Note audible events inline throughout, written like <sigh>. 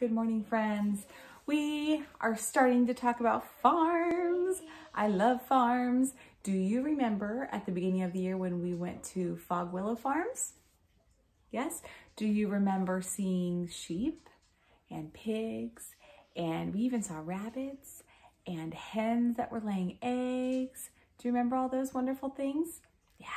Good morning, friends. We are starting to talk about farms. I love farms. Do you remember at the beginning of the year when we went to Fog Willow Farms? Yes? Do you remember seeing sheep and pigs and we even saw rabbits and hens that were laying eggs? Do you remember all those wonderful things? Yeah.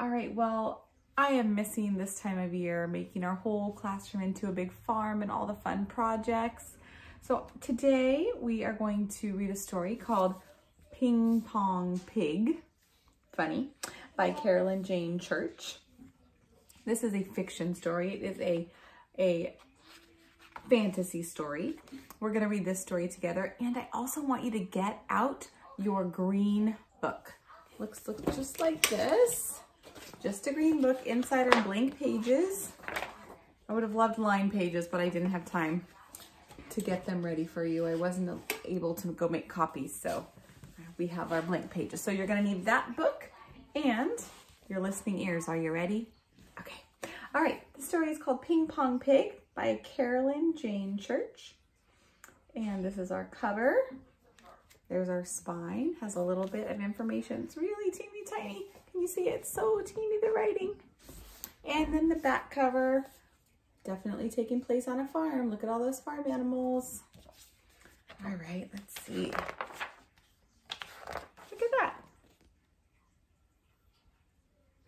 All right, well, I am missing this time of year, making our whole classroom into a big farm and all the fun projects. So today we are going to read a story called Ping Pong Pig, funny, by Carolyn Jayne Church. This is a fiction story. It is a, a fantasy story. We're gonna read this story together. And I also want you to get out your green book. Looks, looks just like this. Just a green book. Inside are blank pages. I would have loved line pages, but I didn't have time to get them ready for you. I wasn't able to go make copies, so we have our blank pages. So you're gonna need that book and your listening ears. Are you ready? Okay. All right, the story is called Ping Pong Pig by Carolyn Jayne Church. And this is our cover. There's our spine, has a little bit of information. It's really teeny tiny. Can you see it? It's so teeny, the writing. And then the back cover, definitely taking place on a farm. Look at all those farm animals. All right, let's see. Look at that.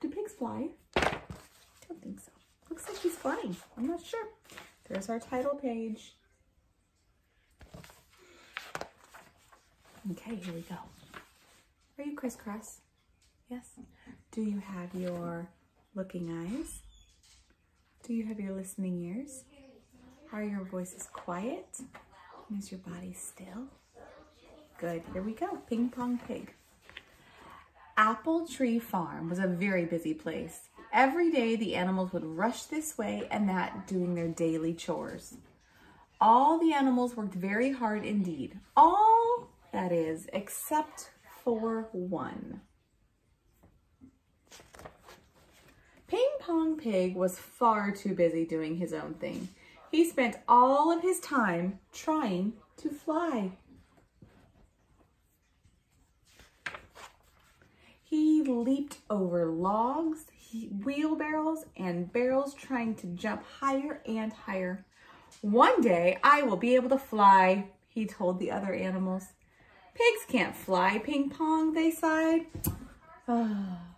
Do pigs fly? Don't think so. Looks like he's flying. I'm not sure. There's our title page. Okay, here we go. Are you crisscross? Yes. Do you have your looking eyes? Do you have your listening ears? Are your voices quiet? Is your body still? Good. Here we go. Ping Pong Pig. Apple Tree Farm was a very busy place. Every day the animals would rush this way and that doing their daily chores. All the animals worked very hard indeed. All, that is, except for one. Ping Pong Pig was far too busy doing his own thing. He spent all of his time trying to fly. He leaped over logs, wheelbarrows, and barrels trying to jump higher and higher. One day I will be able to fly, he told the other animals. Pigs can't fly, Ping Pong, they sighed. <sighs> Ah.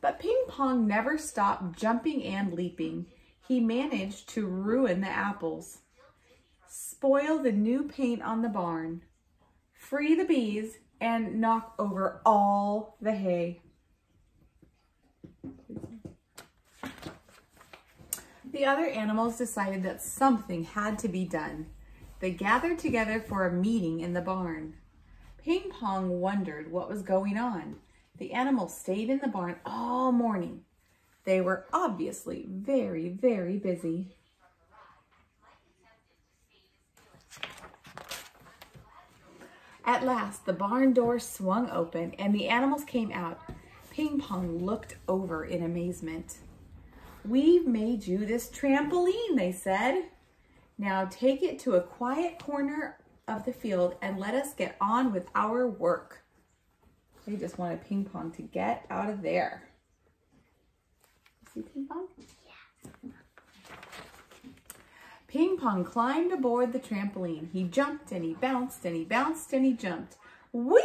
But Ping Pong never stopped jumping and leaping. He managed to ruin the apples, spoil the new paint on the barn, free the bees, and knock over all the hay. The other animals decided that something had to be done. They gathered together for a meeting in the barn. Ping Pong wondered what was going on. The animals stayed in the barn all morning. They were obviously very, very busy. At last, the barn door swung open and the animals came out. Ping Pong looked over in amazement. We've made you this trampoline, they said. Now take it to a quiet corner of the field and let us get on with our work. They just wanted Ping Pong to get out of there. See Ping Pong? Yeah. Ping Pong climbed aboard the trampoline. He jumped and he bounced and he bounced and he jumped. Whee!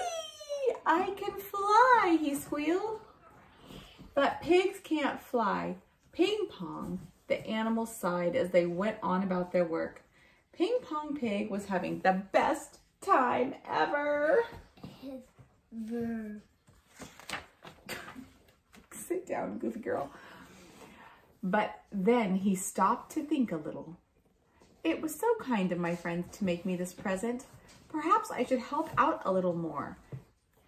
I can fly, he squealed. But pigs can't fly. Ping Pong, the animals sighed as they went on about their work. Ping Pong Pig was having the best time ever. Sit down, goofy girl. But then he stopped to think a little. It was so kind of my friends to make me this present. Perhaps I should help out a little more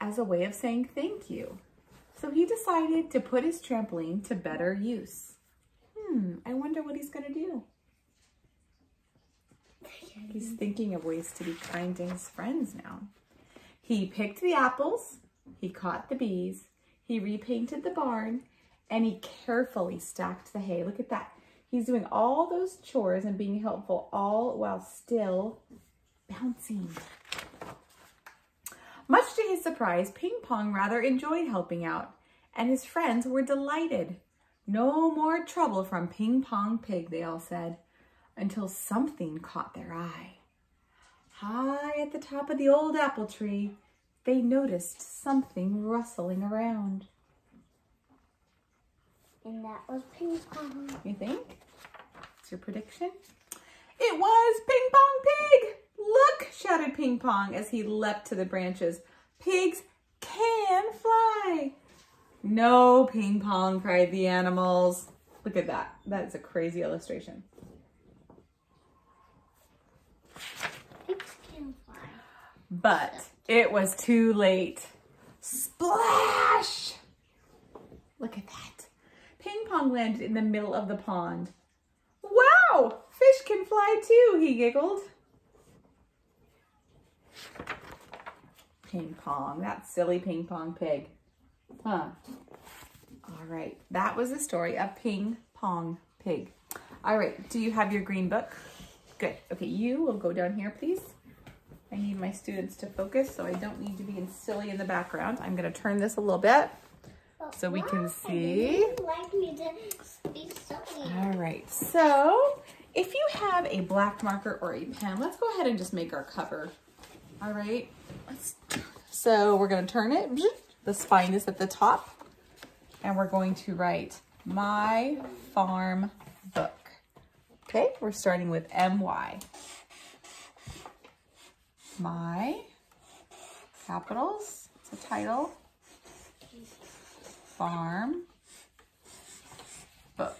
as a way of saying thank you. So he decided to put his trampoline to better use. Hmm, I wonder what he's to do. He's thinking of ways to be kind to his friends now. He picked the apples, he caught the bees, he repainted the barn, and he carefully stacked the hay. Look at that. He's doing all those chores and being helpful all while still bouncing. Much to his surprise, Ping Pong rather enjoyed helping out, and his friends were delighted. No more trouble from Ping Pong Pig, they all said, until something caught their eye. High at the top of the old apple tree, they noticed something rustling around. And that was ping pong. You think? What's your prediction? It was Ping Pong Pig! Look, shouted Ping Pong as he leapt to the branches. Pigs can fly. No, Ping Pong, cried the animals. Look at that. That is a crazy illustration. But it was too late. Splash! Look at that. Ping Pong landed in the middle of the pond. Wow, fish can fly too, he giggled. Ping Pong, that silly Ping Pong pig. Huh. All right, that was the story of Ping Pong Pig. All right, do you have your green book? Good. Okay, you will go down here, please. I need my students to focus, so I don't need to be silly in the background. I'm gonna turn this a little bit so we can see. would you like me to be silly? All right, so if you have a black marker or a pen, let's go ahead and just make our cover. All right, let's, so we're gonna turn it. The spine is at the top and we're going to write my farm book. Okay, we're starting with MY. My, capitals, it's a title, farm book.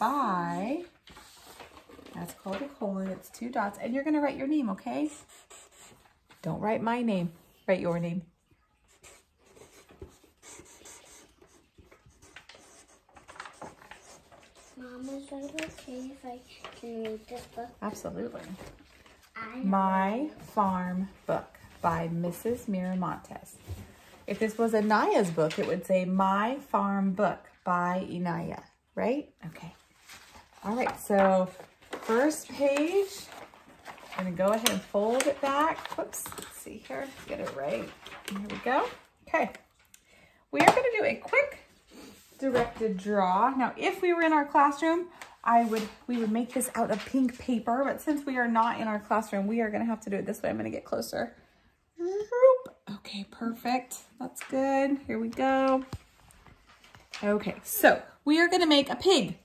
By, that's called a colon, it's two dots, and you're gonna write your name, okay? Don't write my name, write your name. Mom, is it okay if I can read this book? Absolutely. My Farm Book by Mrs. Miramontes. If this was Anaya's book, it would say My Farm Book by Inaya, right? Okay. All right, so first page, I'm gonna go ahead and fold it back. Whoops, let's see here, get it right. Here we go. Okay, we are gonna do a quick directed draw. Now, if we were in our classroom, I would we would make this out of pink paper, but since we are not in our classroom, we are gonna have to do it this way. I'm gonna get closer. Okay, perfect. That's good. Here we go. Okay, so we are gonna make a pig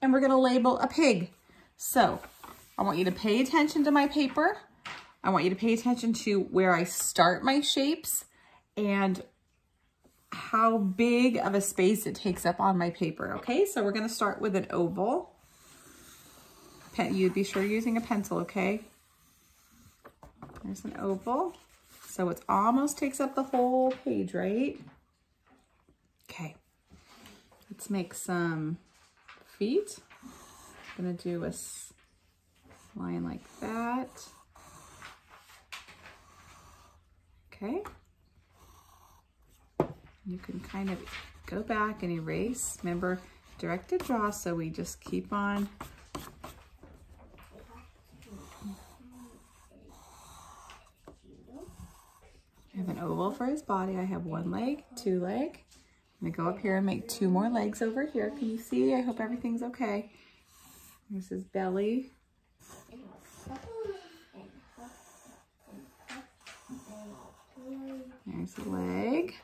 and we're gonna label a pig. So I want you to pay attention to my paper. I want you to pay attention to where I start my shapes and how big of a space it takes up on my paper. Okay, so we're gonna start with an oval. Pen, you'd be sure using a pencil, okay? There's an oval. So it almost takes up the whole page, right? Okay, let's make some feet. I'm gonna do a line like that. Okay. You can kind of go back and erase. Remember, directed draw, so we just keep on. I have an oval for his body. I have one leg, two leg. I'm gonna go up here and make two more legs over here. Can you see? I hope everything's okay. There's his belly. There's a leg.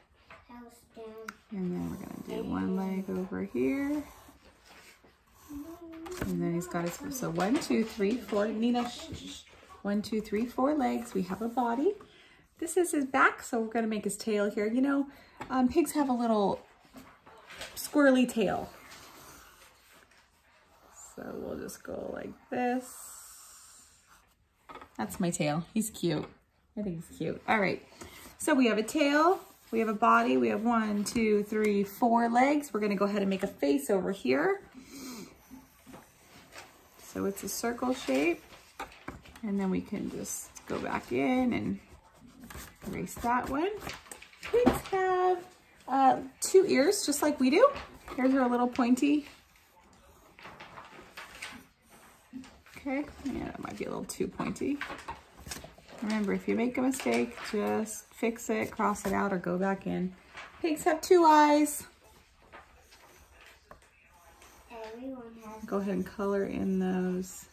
And then we're gonna do one leg over here. And then he's got his, so one, two, three, four, Nina, one, two, three, four legs. We have a body. This is his back, so we're gonna make his tail here. You know, um, pigs have a little squirrely tail. So we'll just go like this. That's my tail. He's cute. I think he's cute. All right. So we have a tail, we have a body, we have one, two, three, four legs. We're gonna go ahead and make a face over here. So it's a circle shape. And then we can just go back in and erase that one. Pigs uh, two ears, just like we do. Ears are a little pointy. Okay, yeah, that might be a little too pointy. Remember, if you make a mistake, just fix it, cross it out, or go back in. Pigs have two eyes. Go ahead and color in those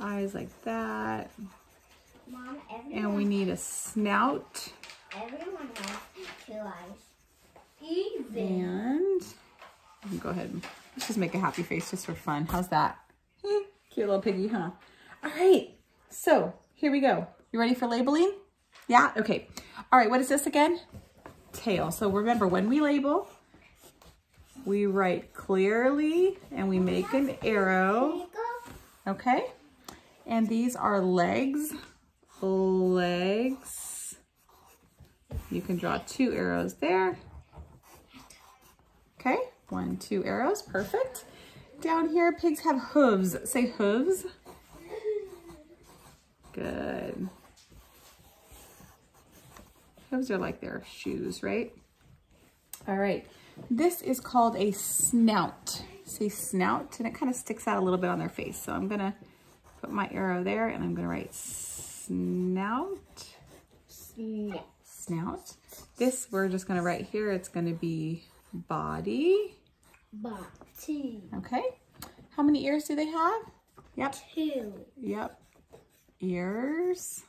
eyes like that. Mom, And we need a snout. everyone has two eyes. Even. And go ahead and let's just make a happy face just for fun. How's that? <laughs> Cute little piggy, huh? All right, so here we go. You ready for labeling? Yeah, okay. All right, what is this again? Tail. So remember, when we label, we write clearly and we make an arrow, okay? And these are legs, legs. You can draw two arrows there. Okay, one, two arrows, perfect. Down here, pigs have hooves. Say hooves. Good. Those are like their shoes, right? All right, this is called a snout. Say snout, and it kind of sticks out a little bit on their face. So I'm gonna put my arrow there and I'm gonna write snout, Snap. snout. This, we're just gonna write here, it's gonna be body. Body. Okay. How many ears do they have? Yep. Two. Yep. Ears.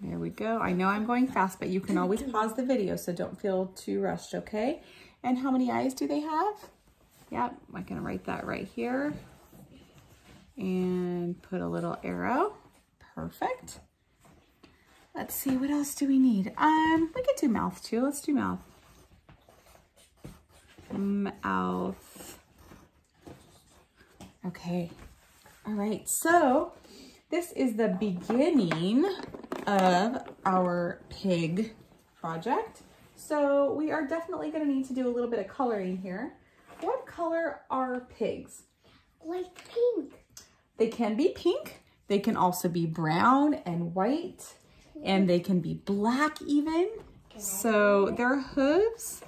There we go. I know I'm going fast, but you can always <laughs> pause the video, so don't feel too rushed, okay? And how many eyes do they have? Yep, I'm gonna write that right here. And put a little arrow. Perfect. Let's see, what else do we need? Um, we could do mouth too. Let's do mouth. Mouth. Okay. All right. So this is the beginning of our pig project. So we are definitely going to need to do a little bit of coloring here. What color are pigs? Like pink. They can be pink. They can also be brown and white. And they can be black even. So their hooves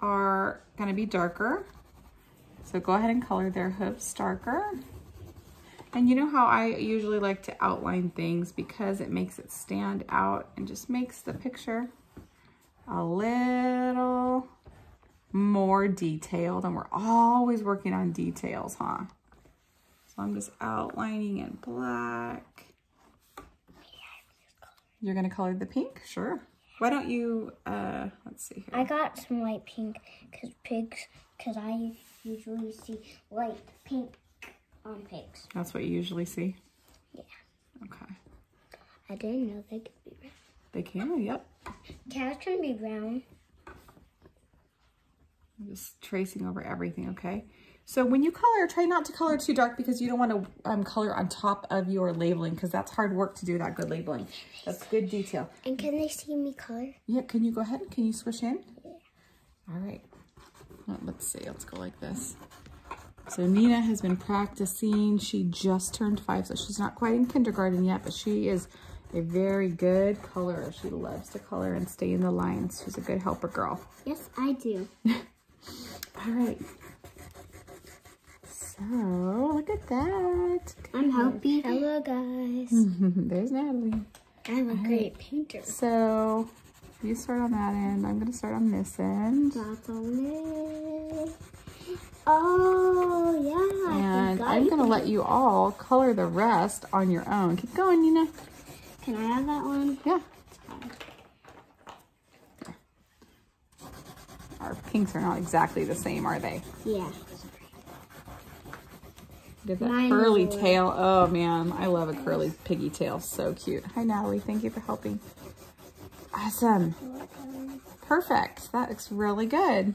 are going to be darker. So go ahead and color their hooves darker. And you know how I usually like to outline things because it makes it stand out and just makes the picture a little more detailed. And we're always working on details, huh? So I'm just outlining in black. You're gonna color the pink? Sure. Why don't you, uh, let's see here. I got some light pink because pigs, because I usually see light pink on pigs. That's what you usually see? Yeah. Okay. I didn't know they could be brown. They can, yep. Cats can be brown. I'm just tracing over everything, okay? So when you color, try not to color too dark because you don't want to um, color on top of your labeling because that's hard work to do that good labeling. That's good detail. And can they see me color? Yeah, can you go ahead? Can you switch in? Yeah. All right. Well, Let's see, let's go like this. So Nina has been practicing. She just turned five, so she's not quite in kindergarten yet, but she is a very good colorer. She loves to color and stay in the lines. She's a good helper girl. Yes, I do. <laughs> All right. So look at that. I'm happy. Hello, guys. <laughs> There's Natalie. I'm a great painter. So you start on that end. I'm gonna start on this end. That's on it. Oh, yeah. And I'm gonna let you all color the rest on your own. Keep going, Nina. Can I have that one? Yeah. Our pinks are not exactly the same, are they? Yeah. Did that Mine curly tail. Oh man, I love a curly piggy tail. So cute. Hi Natalie, thank you for helping. Awesome. Perfect. That looks really good.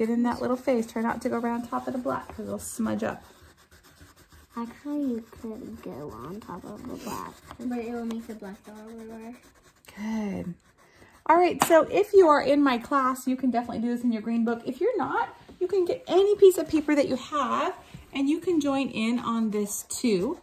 Get in that little face. Try not to go around top of the black because it'll smudge up. Actually, you could go on top of the black. But it will make the black go everywhere. Good. All right, so if you are in my class, you can definitely do this in your green book. If you're not, you can get any piece of paper that you have and you can join in on this too.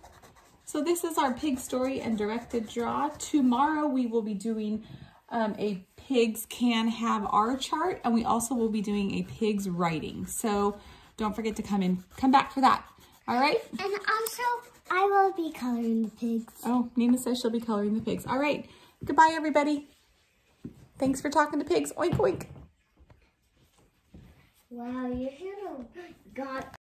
So this is our pig story and directed draw. Tomorrow we will be doing um, a pigs can have are chart and we also will be doing a pigs writing. So don't forget to come in, come back for that. All right. And also, I will be coloring the pigs. Oh, Nina says she'll be coloring the pigs. All right. Goodbye, everybody. Thanks for talking to pigs. Oink, oink. Wow, you should have got